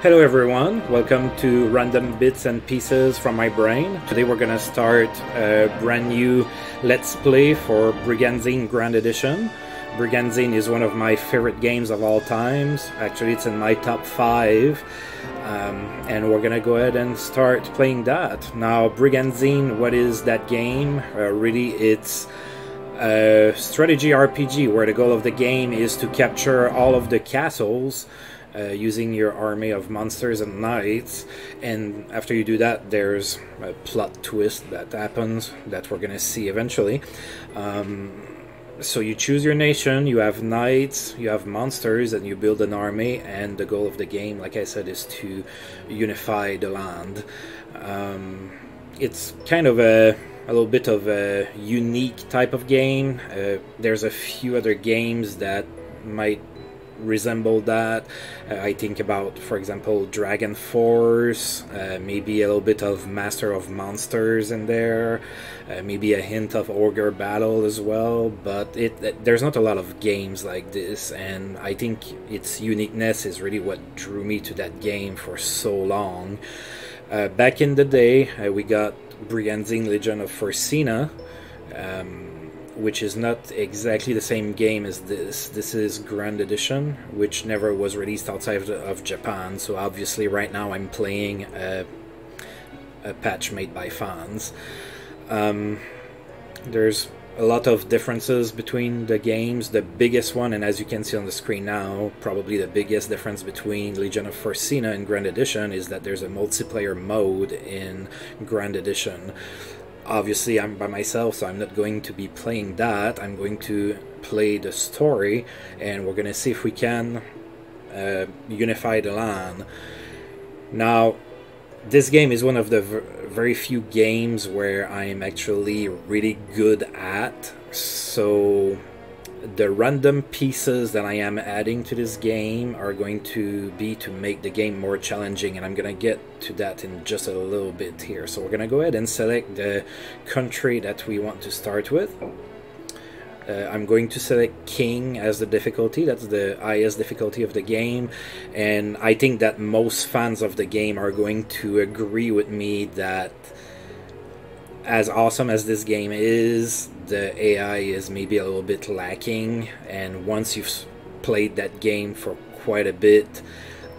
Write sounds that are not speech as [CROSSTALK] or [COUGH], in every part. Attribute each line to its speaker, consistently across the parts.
Speaker 1: Hello everyone, welcome to Random Bits and Pieces from my brain. Today we're gonna start a brand new Let's Play for Brigandine Grand Edition. Brigandine is one of my favorite games of all times. Actually, it's in my top five. Um, and we're gonna go ahead and start playing that. Now, Brigandine, what is that game? Uh, really, it's a strategy RPG where the goal of the game is to capture all of the castles uh, using your army of monsters and knights. And after you do that, there's a plot twist that happens that we're gonna see eventually. Um, so you choose your nation, you have knights, you have monsters, and you build an army. And the goal of the game, like I said, is to unify the land. Um, it's kind of a a little bit of a unique type of game. Uh, there's a few other games that might resemble that. Uh, I think about, for example, Dragon Force, uh, maybe a little bit of Master of Monsters in there, uh, maybe a hint of Ogre Battle as well. But it, it, there's not a lot of games like this, and I think its uniqueness is really what drew me to that game for so long. Uh, back in the day, uh, we got Brigandine Legend of Forsena. Um, which is not exactly the same game as this. This is Grand Edition, which never was released outside of Japan, so obviously right now I'm playing a, a patch made by fans. Um, there's a lot of differences between the games. The biggest one, and as you can see on the screen now, probably the biggest difference between Legend of Forsena and Grand Edition is that there's a multiplayer mode in Grand Edition obviously I'm by myself, so I'm not going to be playing that. I'm going to play the story, and we're gonna see if we can uh, unify the LAN. Now, this game is one of the very few games where I'm actually really good at, so the random pieces that I am adding to this game are going to be to make the game more challenging and I'm gonna get to that in just a little bit here. So we're gonna go ahead and select the country that we want to start with. Uh, I'm going to select King as the difficulty, that's the highest difficulty of the game, and I think that most fans of the game are going to agree with me that as awesome as this game is, the AI is maybe a little bit lacking. And once you've played that game for quite a bit,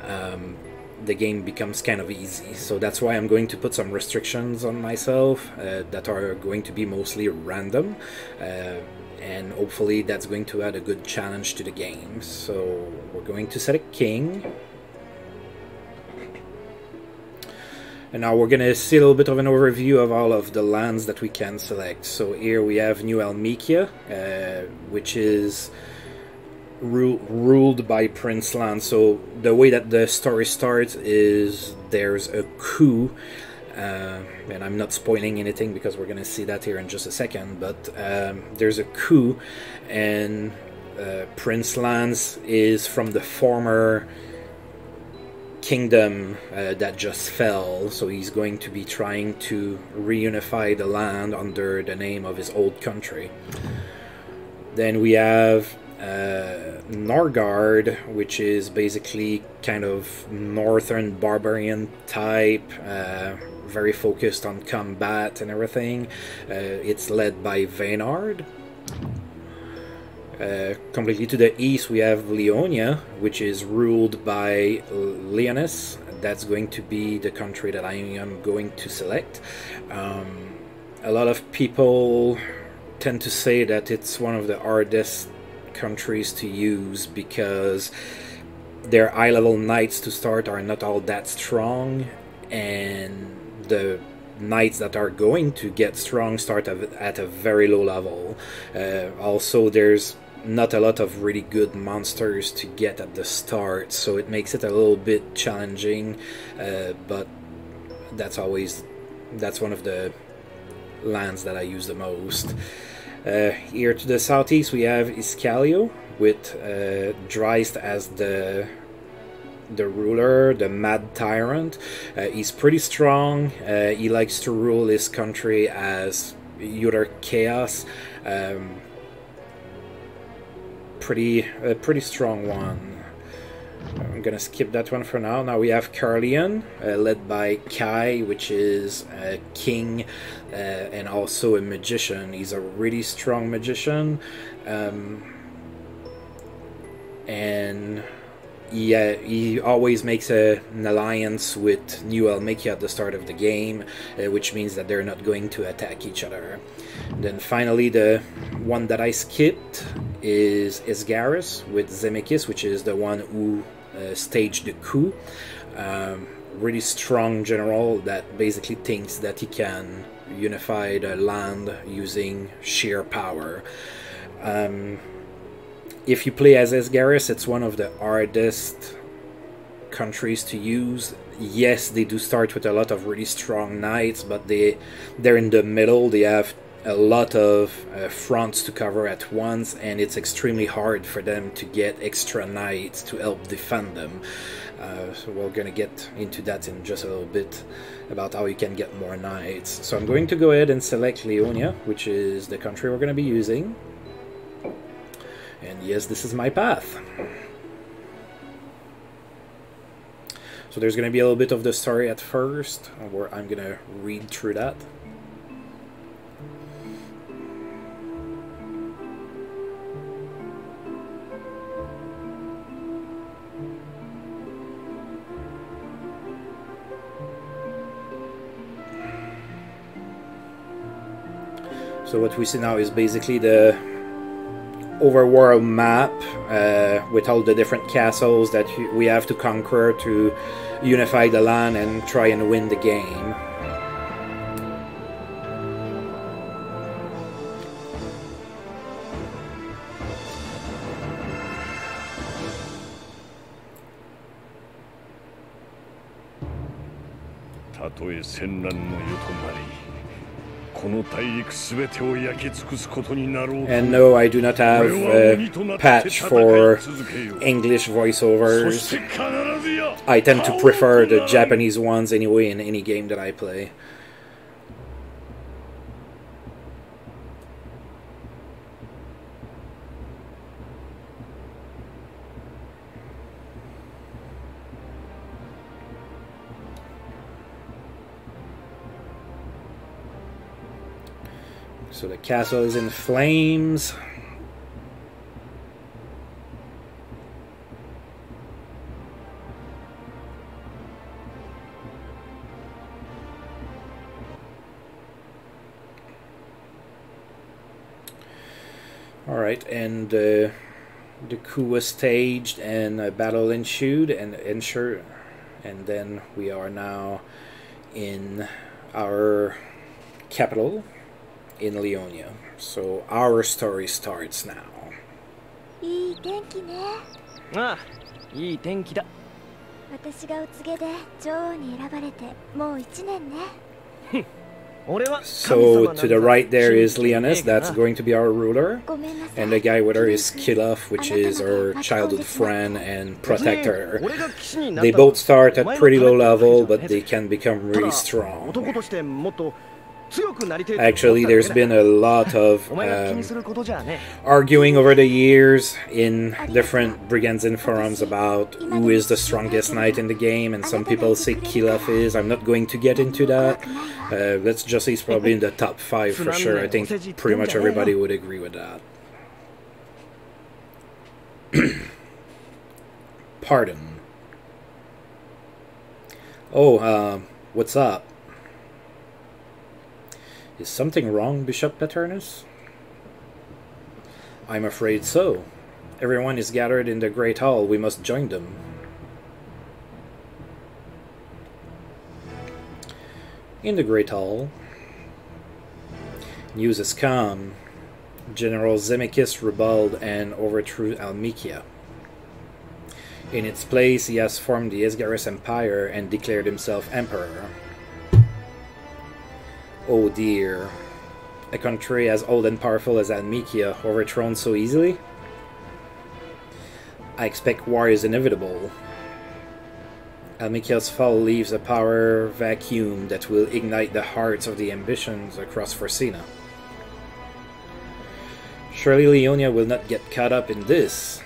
Speaker 1: um, the game becomes kind of easy. So that's why I'm going to put some restrictions on myself uh, that are going to be mostly random. Uh, and hopefully that's going to add a good challenge to the game. So we're going to set a king. And now we're going to see a little bit of an overview of all of the lands that we can select. So here we have New Almekia, uh, which is ru ruled by Prince Lance. So the way that the story starts is there's a coup. Uh, and I'm not spoiling anything because we're going to see that here in just a second. But um, there's a coup, and uh, Prince Lance is from the former kingdom uh, that just fell, so he's going to be trying to reunify the land under the name of his old country. Then we have uh, Norgard, which is basically kind of northern barbarian type, uh, very focused on combat and everything. Uh, it's led by Vaynard. Uh, completely to the east, we have Leonia, which is ruled by Leonis. That's going to be the country that I am going to select. Um, a lot of people tend to say that it's one of the hardest countries to use because their high level knights to start are not all that strong, and the knights that are going to get strong start at a very low level. Uh, also, there's not a lot of really good monsters to get at the start, so it makes it a little bit challenging, uh, but that's always that's one of the lands that I use the most. Uh, here to the southeast we have Iscalio with uh, as the the ruler, the mad tyrant. Uh, he's pretty strong. Uh, he likes to rule his country as utter chaos. Um, pretty a pretty strong one. I'm gonna skip that one for now. Now we have Caerleon, uh, led by Kai, which is a king uh, and also a magician. He's a really strong magician. Um, and he, uh, he always makes a, an alliance with New Almekia at the start of the game, uh, which means that they're not going to attack each other. Then finally, the one that I skipped is Esgaris with Zemekis, which is the one who uh, staged the coup. Um, really strong general that basically thinks that he can unify the land using sheer power. Um, if you play as Esgaris, it's one of the hardest countries to use. Yes, they do start with a lot of really strong knights, but they they're in the middle. They have a lot of uh, fronts to cover at once, and it's extremely hard for them to get extra knights to help defend them. Uh, so we're gonna get into that in just a little bit about how you can get more knights. So I'm going to go ahead and select Leonia, which is the country we're gonna be using. And yes, this is my path. So there's going to be a little bit of the story at first, where I'm going to read through that. So what we see now is basically the overworld map uh, with all the different castles that we have to conquer to unify the land and try and win the game.
Speaker 2: And
Speaker 1: no, I do not have a patch for English voiceovers. I tend to prefer the Japanese ones anyway in any game that I play. Castle is in flames. Alright, and uh, the coup was staged and a battle ensued and ensure and then we are now in our capital in Leonia. So our story starts now.
Speaker 3: いい天気ね
Speaker 4: ああいい天気だ
Speaker 3: 私がお告げで女王に選ばれてもう1年ね
Speaker 1: So to the right there is Leonis, that's going to be our ruler. And the guy with her is Kilov, which is her childhood friend and protector. They both start at pretty low level, but they can become really strong. Actually, there's been a lot of um, arguing over the years in different Brigandine forums about who is the strongest knight in the game, and some people say Kilov is. I'm not going to get into that. Uh, let's just say he's probably in the top five for sure. I think pretty much everybody would agree with that. [COUGHS] Pardon. Oh, uh, what's up? Is something wrong, Bishop Paternus? I'm afraid so. Everyone is gathered in the Great Hall. We must join them. In the Great Hall, news has come. General Zemekis rebelled and overthrew Almekia. In its place, he has formed the Esgaris Empire and declared himself emperor. Oh dear. A country as old and powerful as Almekia overthrown so easily? I expect war is inevitable. Almekia's fall leaves a power vacuum that will ignite the hearts of the ambitions across Forsena. Surely Leonia will not get caught up in this.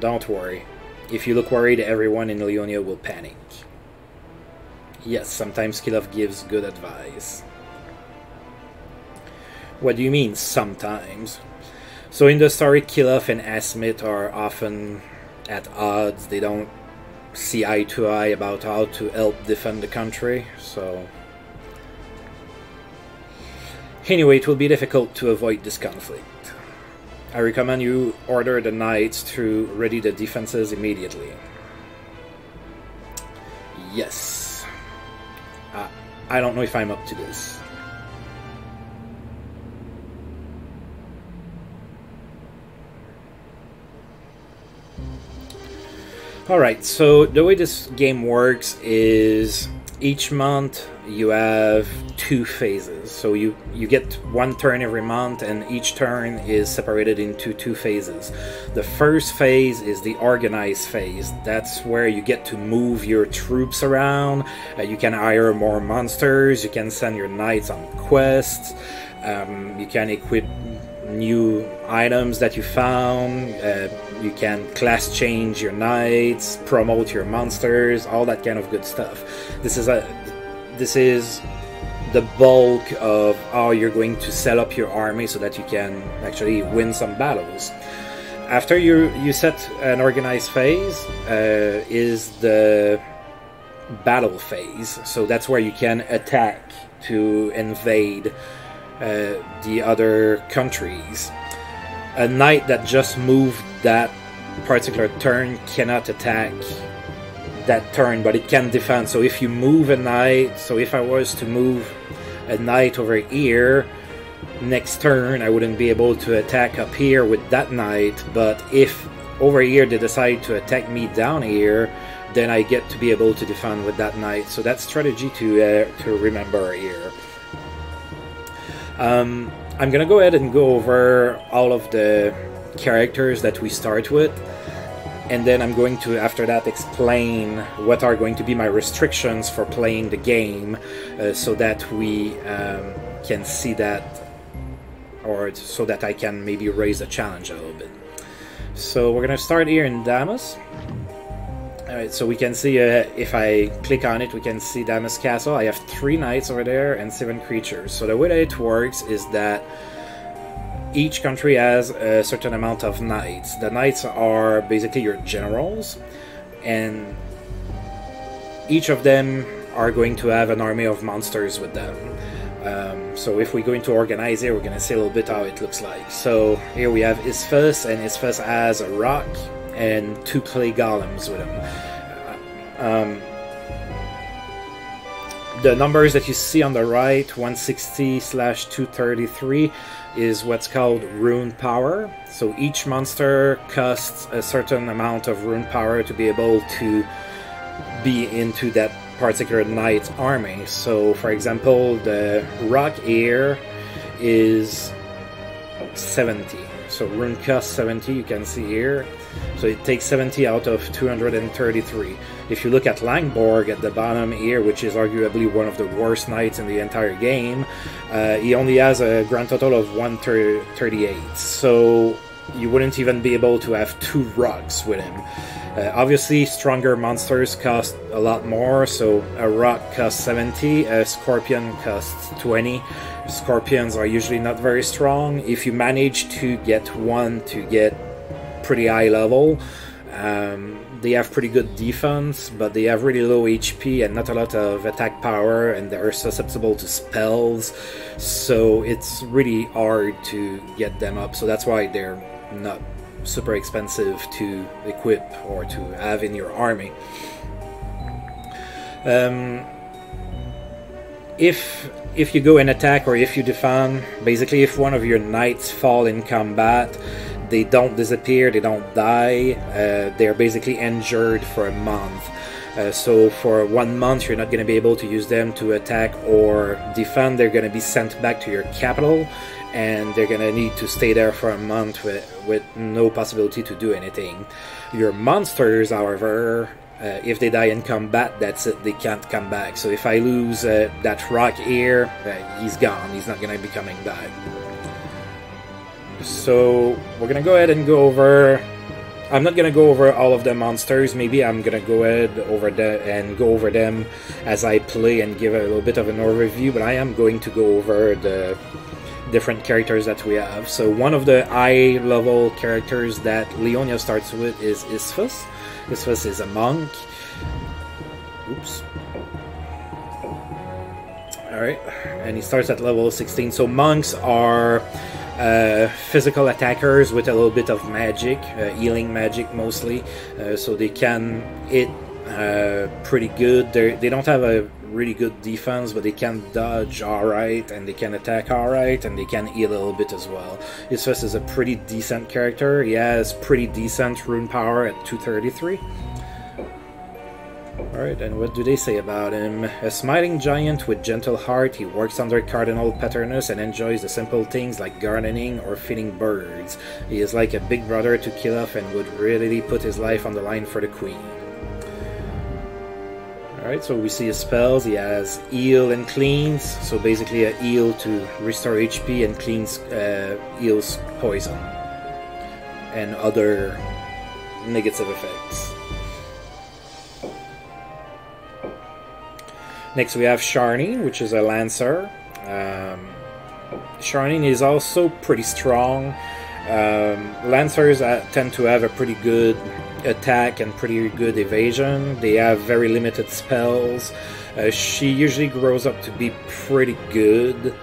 Speaker 1: Don't worry. If you look worried, everyone in Leonia will panic. Yes, sometimes Kilov gives good advice. What do you mean, sometimes? So in the story, Kilov and Asmit are often at odds. They don't see eye to eye about how to help defend the country, so... Anyway, it will be difficult to avoid this conflict. I recommend you order the knights to ready the defenses immediately. Yes. I don't know if I'm up to this. Alright, so the way this game works is each month you have two phases. So you, you get one turn every month and each turn is separated into two phases. The first phase is the organized phase. That's where you get to move your troops around. Uh, you can hire more monsters. You can send your knights on quests. Um, you can equip new items that you found. Uh, you can class change your knights, promote your monsters, all that kind of good stuff. This is a this is the bulk of how you're going to set up your army so that you can actually win some battles. After you you set an organized phase uh, is the battle phase. So that's where you can attack to invade uh, the other countries. A knight that just moved that particular turn cannot attack that turn, but it can defend. So if you move a knight, so if I was to move a knight over here, next turn I wouldn't be able to attack up here with that knight, but if over here they decide to attack me down here, then I get to be able to defend with that knight. So that's strategy to uh, to remember here. Um, I'm gonna go ahead and go over all of the characters that we start with and then I'm going to after that explain what are going to be my restrictions for playing the game uh, so that we um, can see that or so that I can maybe raise the challenge a little bit. So we're gonna start here in Damas. Alright, so we can see uh, if I click on it we can see Damas Castle. I have three knights over there and seven creatures. So the way that it works is that each country has a certain amount of knights. The knights are basically your generals, and each of them are going to have an army of monsters with them. Um, so if we go into organize here, we're going to see a little bit how it looks like. So here we have Isphus, and Isphus has a rock and two clay golems with him. Um, the numbers that you see on the right, 160 slash 233, is what's called rune power. So each monster costs a certain amount of rune power to be able to be into that particular knight's army. So for example, the rock ear is 70. So rune cost 70, you can see here. So it takes 70 out of 233. If you look at Langborg at the bottom here, which is arguably one of the worst knights in the entire game, uh, he only has a grand total of 138. So you wouldn't even be able to have two rocks with him. Uh, obviously, stronger monsters cost a lot more, so a rock costs 70, a scorpion costs 20. Scorpions are usually not very strong. If you manage to get one to get pretty high level, um, they have pretty good defense, but they have really low HP and not a lot of attack power, and they're susceptible to spells, so it's really hard to get them up. So that's why they're not super expensive to equip or to have in your army. Um, if if you go and attack or if you defend, basically if one of your knights fall in combat, they don't disappear, they don't die, uh, they're basically injured for a month. Uh, so for one month you're not going to be able to use them to attack or defend, they're going to be sent back to your capital and they're going to need to stay there for a month with, with no possibility to do anything. Your monsters, however, uh, if they die in combat, that's it, they can't come back. So if I lose uh, that rock here, uh, he's gone, he's not going to be coming back. So we're gonna go ahead and go over I'm not gonna go over all of the monsters. Maybe I'm gonna go ahead over the and go over them as I play and give a little bit of an overview. But I am going to go over the different characters that we have. So one of the high level characters that Leonia starts with is Isphus. Isphus is a monk. Oops. Alright, and he starts at level 16. So monks are uh, physical attackers with a little bit of magic, uh, healing magic mostly, uh, so they can hit uh, pretty good. They're, they don't have a really good defense, but they can dodge alright, and they can attack alright, and they can heal a little bit as well. Isphus is a pretty decent character. He has pretty decent rune power at 233. Alright, and what do they say about him? A smiling giant with gentle heart, he works under Cardinal Paternus and enjoys the simple things like gardening or feeding birds. He is like a big brother to Kilov and would really put his life on the line for the Queen. Alright, so we see his spells. He has heal and Cleanse, so basically a heal to restore HP and Cleanse uh, heals poison and other negative effects. Next we have Sharni, which is a Lancer. Um, Sharni is also pretty strong. Um, Lancers uh, tend to have a pretty good attack and pretty good evasion. They have very limited spells. Uh, she usually grows up to be pretty good.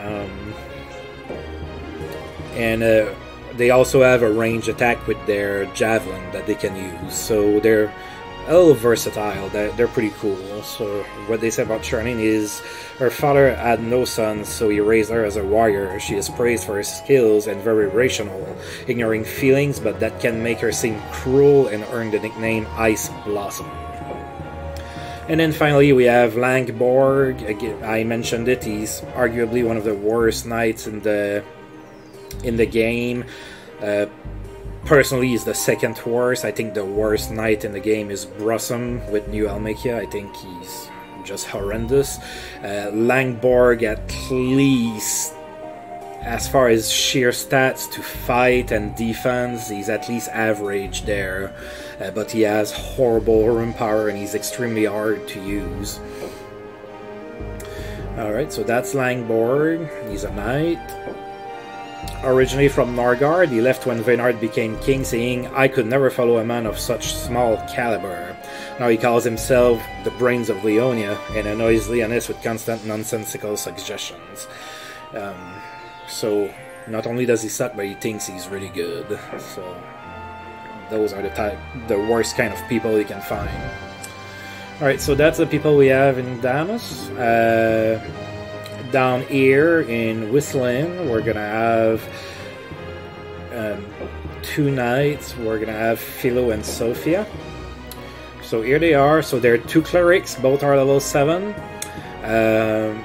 Speaker 1: Um, and uh, they also have a range attack with their javelin that they can use. So they're a little versatile. They're, they're pretty cool. So what they say about Charlene is her father had no sons, so he raised her as a warrior. She is praised for her skills and very rational, ignoring feelings, but that can make her seem cruel and earn the nickname Ice Blossom. And then finally we have Langborg. Again, I mentioned it. He's arguably one of the worst knights in the in the game. Uh, personally is the second worst. I think the worst knight in the game is Brossom with New Almekia. I think he's just horrendous. Uh, Langborg at least as far as sheer stats to fight and defense, he's at least average there. Uh, but he has horrible rune power and he's extremely hard to use. Alright, so that's Langborg. He's a knight. Originally from Norgard, he left when Vaynard became king, saying, I could never follow a man of such small caliber. Now he calls himself the brains of Leonia and annoys Leonis with constant nonsensical suggestions. Um, so, not only does he suck, but he thinks he's really good. So, those are the type, the worst kind of people you can find. Alright, so that's the people we have in Damus. Uh, down here in Whistling, we're gonna have um, two knights. We're gonna have Philo and Sophia. So here they are. So they're two clerics, both are level 7. Um,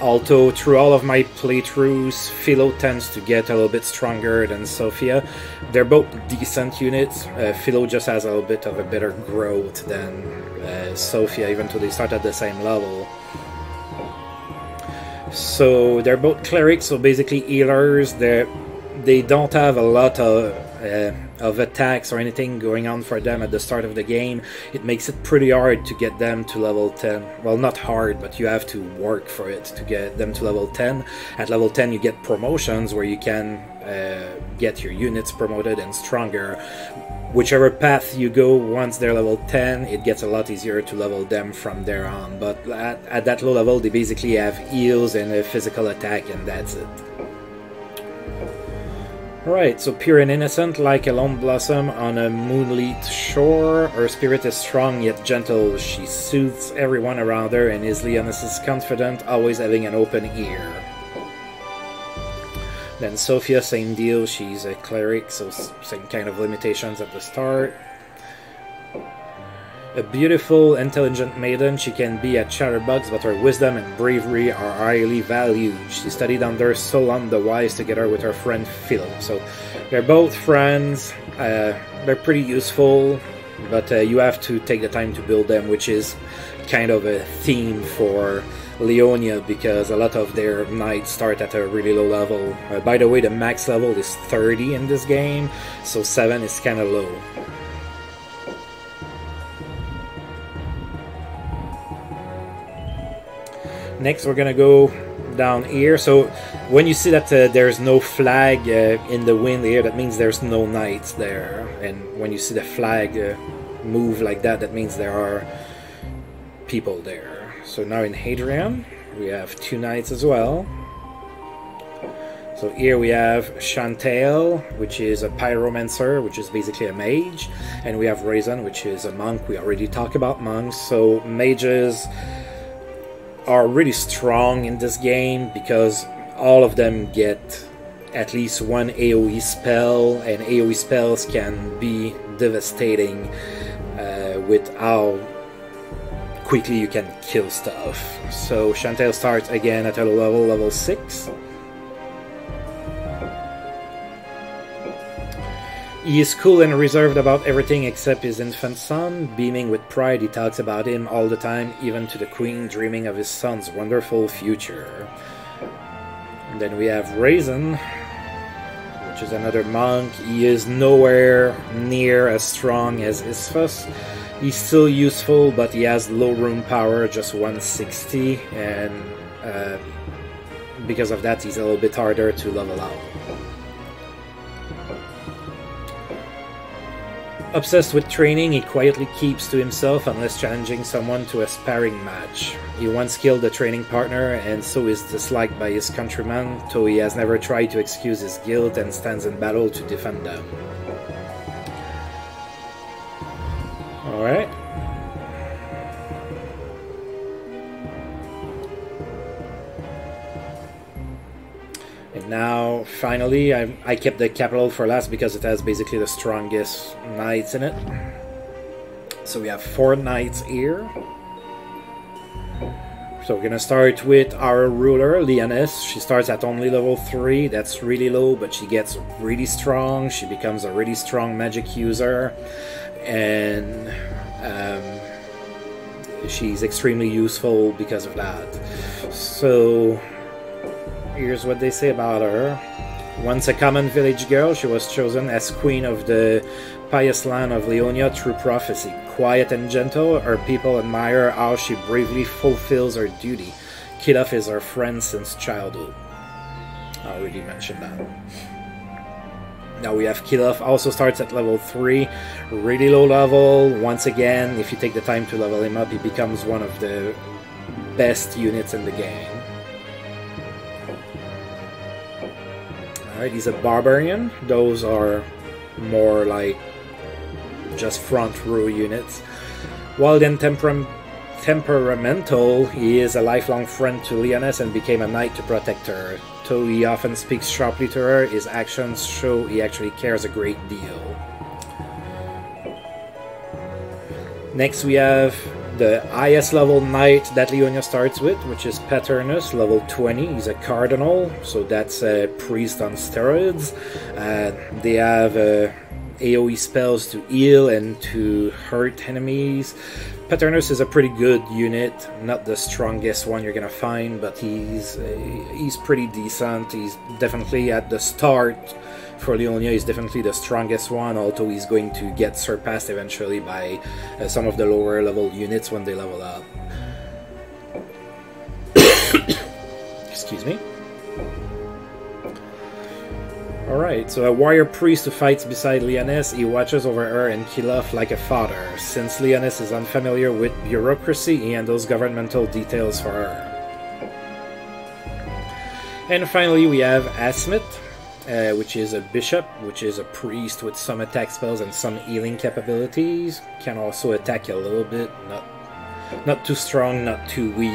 Speaker 1: although through all of my playthroughs, Philo tends to get a little bit stronger than Sophia. They're both decent units. Uh, Philo just has a little bit of a better growth than uh, Sophia, even though they start at the same level. So they're both clerics, so basically healers. They they don't have a lot of uh, of attacks or anything going on for them at the start of the game. It makes it pretty hard to get them to level 10. Well, not hard, but you have to work for it to get them to level 10. At level 10, you get promotions where you can uh, get your units promoted and stronger whichever path you go once they're level 10 it gets a lot easier to level them from there on but at, at that low level they basically have heals and a physical attack and that's it Alright, so pure and innocent, like a lone blossom on a moonlit shore, her spirit is strong yet gentle. She soothes everyone around her and is Leonis' confident, always having an open ear. Then Sophia, same deal. She's a cleric, so same kind of limitations at the start. A beautiful, intelligent maiden, she can be a chatterbox, but her wisdom and bravery are highly valued. She studied under Solon the Wise together with her friend Phil. So they're both friends. Uh, they're pretty useful, but uh, you have to take the time to build them, which is kind of a theme for Leonia because a lot of their knights start at a really low level. Uh, by the way, the max level is 30 in this game, so 7 is kind of low. Next, we're gonna go down here. So when you see that uh, there's no flag uh, in the wind here, that means there's no knights there. And when you see the flag uh, move like that, that means there are people there. So now in Hadrian, we have two knights as well. So here we have Chantel, which is a pyromancer, which is basically a mage, and we have Raisin, which is a monk. We already talked about monks. So mages are really strong in this game because all of them get at least one AoE spell, and AoE spells can be devastating uh, with how quickly you can kill stuff. So Chantel starts again at a level, level 6. He is cool and reserved about everything except his infant son. Beaming with pride, he talks about him all the time, even to the queen, dreaming of his son's wonderful future. And then we have Raisin, is another monk. He is nowhere near as strong as Isphus. He's still useful, but he has low rune power, just 160, and uh, because of that, he's a little bit harder to level out. Obsessed with training, he quietly keeps to himself unless challenging someone to a sparring match. He once killed a training partner and so is disliked by his countrymen, though he has never tried to excuse his guilt and stands in battle to defend them. Finally, I, I kept the capital for last because it has basically the strongest knights in it. So we have four knights here. So we're gonna start with our ruler, Leoness. She starts at only level 3, that's really low, but she gets really strong. She becomes a really strong magic user. And um, she's extremely useful because of that. So Here's what they say about her. Once a common village girl, she was chosen as queen of the pious land of Leonia through prophecy. Quiet and gentle, her people admire how she bravely fulfills her duty. Kilof is her friend since childhood. I already mentioned that. Now we have Kilof, also starts at level 3, really low level. Once again, if you take the time to level him up, he becomes one of the best units in the game. Alright, he's a barbarian. Those are more like just front row units. While temperam temperamental, he is a lifelong friend to Leoness and became a knight to protect her. Though he often speaks sharply to her, his actions show he actually cares a great deal. Next we have the highest level knight that Leonia starts with, which is Paternus, level 20. He's a cardinal, so that's a priest on steroids. Uh, they have uh, AoE spells to heal and to hurt enemies. Paternus is a pretty good unit, not the strongest one you're gonna find, but he's uh, he's pretty decent. He's definitely at the start for Leonia is definitely the strongest one, although he's going to get surpassed eventually by uh, some of the lower level units when they level up. [COUGHS] Excuse me. Alright, so a warrior priest who fights beside Leoness, he watches over her and Kilof like a father. Since Leoness is unfamiliar with bureaucracy, he handles governmental details for her. And finally we have Asmith, uh, which is a bishop, which is a priest with some attack spells and some healing capabilities. Can also attack a little bit, not not too strong, not too weak.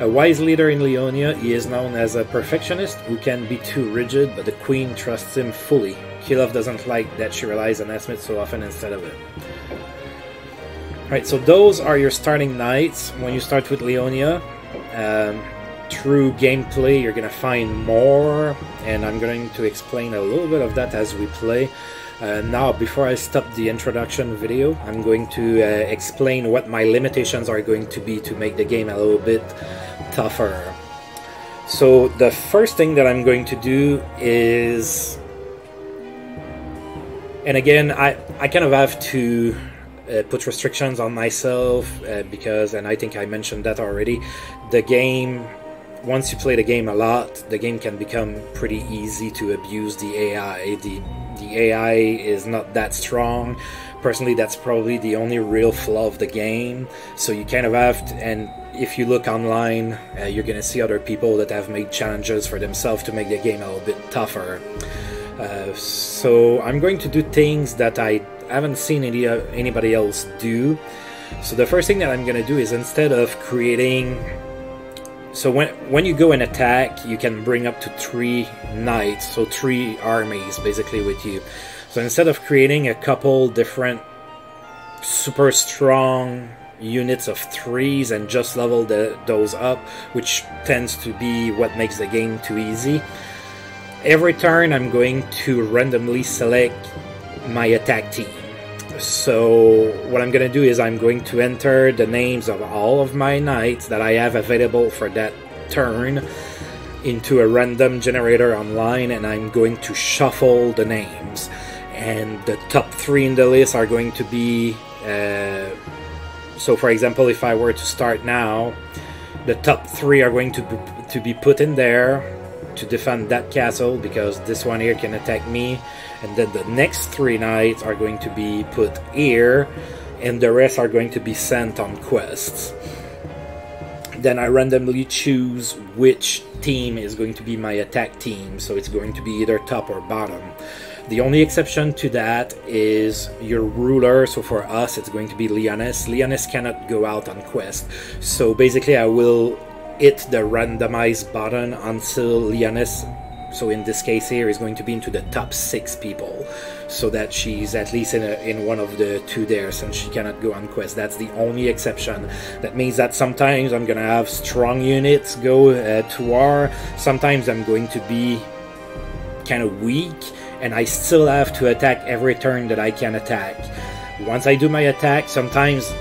Speaker 1: A wise leader in Leonia, he is known as a perfectionist who can be too rigid, but the queen trusts him fully. Kilof doesn't like that she relies on Asmith so often instead of him. Right, so those are your starting knights when you start with Leonia. Um, through gameplay you're gonna find more and I'm going to explain a little bit of that as we play Uh, now, before I stop the introduction video, I'm going to uh, explain what my limitations are going to be to make the game a little bit tougher. So, the first thing that I'm going to do is. And again, I, I kind of have to uh, put restrictions on myself uh, because, and I think I mentioned that already, the game once you play the game a lot, the game can become pretty easy to abuse the AI. The the AI is not that strong. Personally, that's probably the only real flaw of the game. So you kind of have to, and if you look online, uh, you're gonna see other people that have made challenges for themselves to make the game a little bit tougher. Uh, so I'm going to do things that I haven't seen any, uh, anybody else do. So the first thing that I'm gonna do is instead of creating so when when you go and attack, you can bring up to three knights, so three armies basically with you. So instead of creating a couple different super strong units of threes and just level the, those up, which tends to be what makes the game too easy. Every turn I'm going to randomly select my attack team. So what I'm going to do is I'm going to enter the names of all of my knights that I have available for that turn into a random generator online and I'm going to shuffle the names. And the top three in the list are going to be... Uh, so for example, if I were to start now, the top three are going to be, to be put in there to defend that castle because this one here can attack me and then the next three knights are going to be put here and the rest are going to be sent on quests then I randomly choose which team is going to be my attack team so it's going to be either top or bottom the only exception to that is your ruler. So for us, it's going to be Leonis. Leonis cannot go out on quest. So basically, I will hit the randomize button until Leonis, so in this case here, is going to be into the top six people, so that she's at least in, a, in one of the two there, since she cannot go on quest. That's the only exception. That means that sometimes I'm gonna have strong units go uh, to war, sometimes I'm going to be kind of weak, and I still have to attack every turn that I can attack. Once I do my attack, sometimes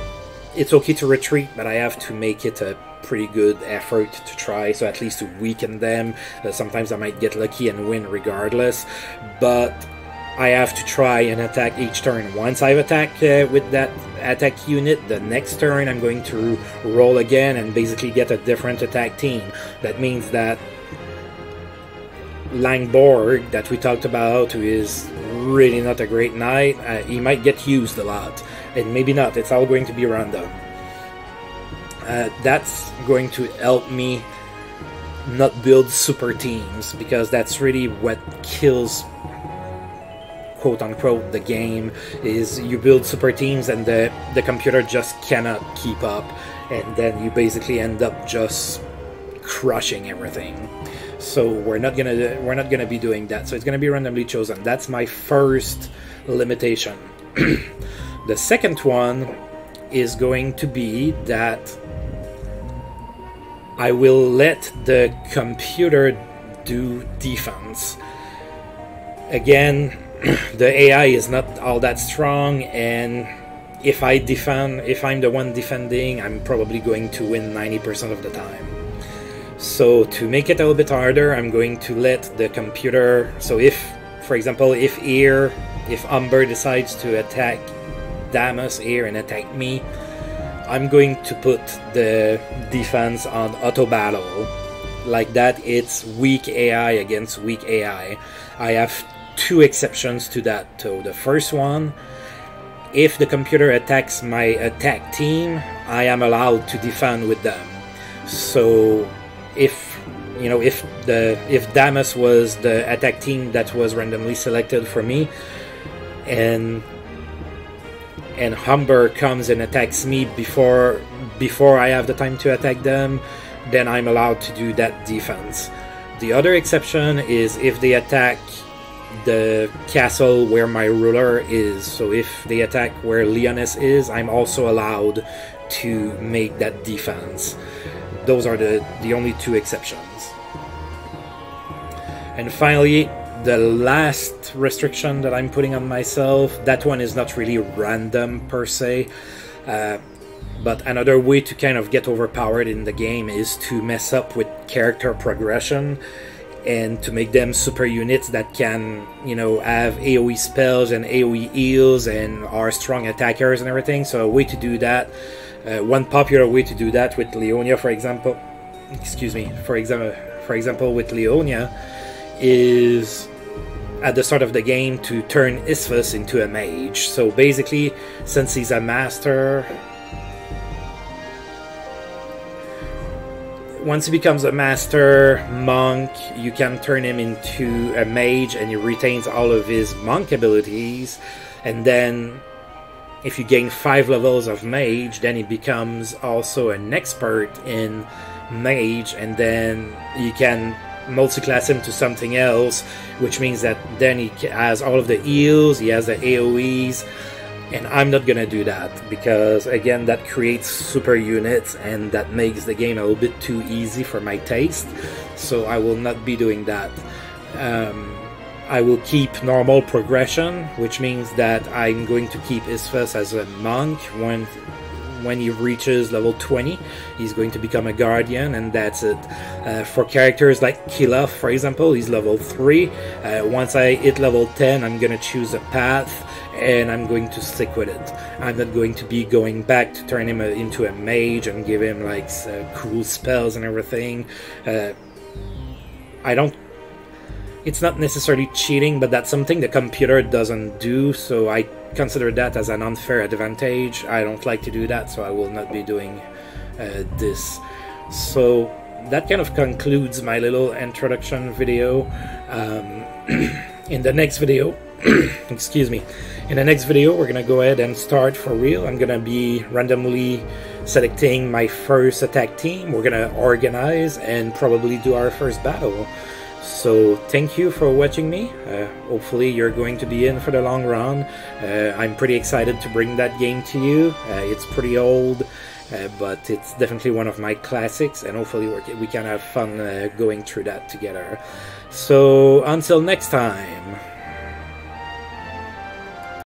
Speaker 1: it's okay to retreat, but I have to make it a pretty good effort to try, so at least to weaken them. Uh, sometimes I might get lucky and win regardless, but I have to try and attack each turn. Once I've attacked uh, with that attack unit, the next turn I'm going to roll again and basically get a different attack team. That means that Langborg, that we talked about, who is really not a great knight, uh, he might get used a lot. And maybe not, it's all going to be random. Uh, that's going to help me not build super teams because that's really what kills quote unquote the game is you build super teams and the the computer just cannot keep up. And then you basically end up just crushing everything. So we're not gonna we're not gonna be doing that. So it's gonna be randomly chosen. That's my first limitation. [CLEARS THROAT] The second one is going to be that I will let the computer do defense. Again, [CLEARS THROAT] the AI is not all that strong, and if I defend, if I'm the one defending, I'm probably going to win 90% of the time. So to make it a little bit harder, I'm going to let the computer. So if, for example, if Ear, if Umber decides to attack Damus here and attack me, I'm going to put the defense on auto battle. Like that, it's weak AI against weak AI. I have two exceptions to that So The first one, if the computer attacks my attack team, I am allowed to defend with them. So if you know if the if Damus was the attack team that was randomly selected for me and and Humber comes and attacks me before before I have the time to attack them, then I'm allowed to do that defense. The other exception is if they attack the castle where my ruler is. So if they attack where Leonis is, I'm also allowed to make that defense. Those are the, the only two exceptions. And finally, the last restriction that I'm putting on myself, that one is not really random per se. Uh, but another way to kind of get overpowered in the game is to mess up with character progression and to make them super units that can, you know, have AoE spells and AoE heals and are strong attackers and everything. So a way to do that, uh, one popular way to do that with Leonia, for example, excuse me, for example, for example with Leonia, is at the start of the game to turn Isthus into a mage. So basically, since he's a master, once he becomes a master monk, you can turn him into a mage and he retains all of his monk abilities. And then, if you gain five levels of mage, then he becomes also an expert in mage, and then you can multi-class him to something else, which means that then he has all of the heals, he has the AoEs, and I'm not gonna do that because again that creates super units and that makes the game a little bit too easy for my taste so I will not be doing that. Um, I will keep normal progression which means that I'm going to keep Isthus as a monk when when he reaches level 20 he's going to become a guardian and that's it uh, for characters like Kila for example he's level 3 uh, once I hit level 10 I'm gonna choose a path and I'm going to stick with it. I'm not going to be going back to turn him into a mage and give him like uh, cool spells and everything. Uh, I don't. It's not necessarily cheating, but that's something the computer doesn't do, so I consider that as an unfair advantage. I don't like to do that, so I will not be doing uh, this. So that kind of concludes my little introduction video. Um, [CLEARS THROAT] in the next video, [CLEARS THROAT] excuse me, in the next video, we're gonna go ahead and start for real. I'm gonna be randomly selecting my first attack team. We're gonna organize and probably do our first battle. So thank you for watching me. Uh, hopefully you're going to be in for the long run. Uh, I'm pretty excited to bring that game to you. Uh, it's pretty old, uh, but it's definitely one of my classics, and hopefully we can have fun uh, going through that together. So until next time.